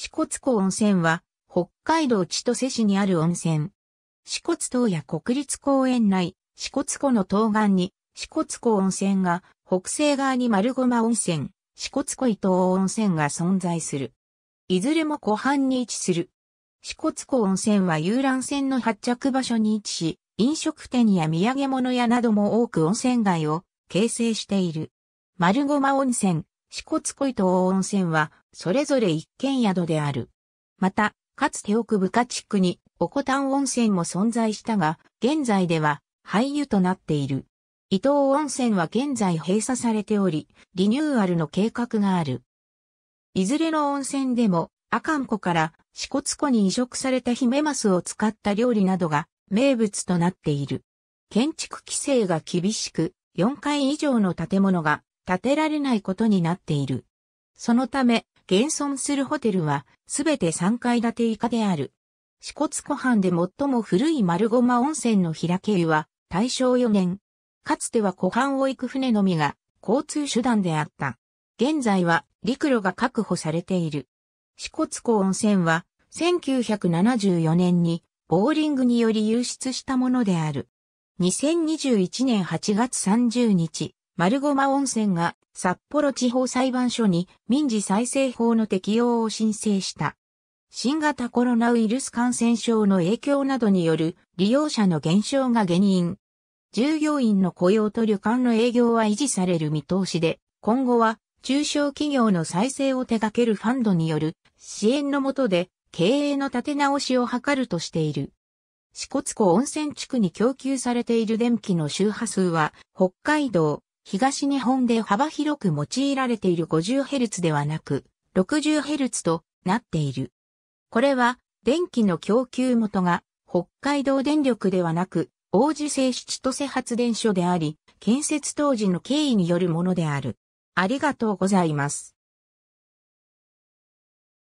支笏湖温泉は、北海道千歳市にある温泉。支笏島や国立公園内、支笏湖の東岸に、支笏湖温泉が、北西側に丸駒温泉、支笏湖伊東温泉が存在する。いずれも湖畔に位置する。支笏湖温泉は遊覧船の発着場所に位置し、飲食店や土産物屋なども多く温泉街を形成している。丸駒温泉、支笏湖伊東温泉は、それぞれ一軒宿である。また、かつて奥深地区に、おこたん温泉も存在したが、現在では、廃油となっている。伊東温泉は現在閉鎖されており、リニューアルの計画がある。いずれの温泉でも、阿寒湖から支笏湖に移植されたヒメマスを使った料理などが名物となっている。建築規制が厳しく、4階以上の建物が建てられないことになっている。そのため、現存するホテルはすべて3階建て以下である。支笏湖畔で最も古い丸駒温泉の開け湯は大正4年。かつては湖畔を行く船のみが交通手段であった。現在は陸路が確保されている。支笏湖温泉は1974年にボーリングにより輸出したものである。2021年8月30日、丸駒温泉が札幌地方裁判所に民事再生法の適用を申請した。新型コロナウイルス感染症の影響などによる利用者の減少が原因。従業員の雇用と旅館の営業は維持される見通しで、今後は中小企業の再生を手掛けるファンドによる支援の下で経営の立て直しを図るとしている。支笏湖温泉地区に供給されている電気の周波数は北海道、東日本で幅広く用いられている 50Hz ではなく 60Hz となっている。これは電気の供給元が北海道電力ではなく王子製七都瀬発電所であり、建設当時の経緯によるものである。ありがとうございます。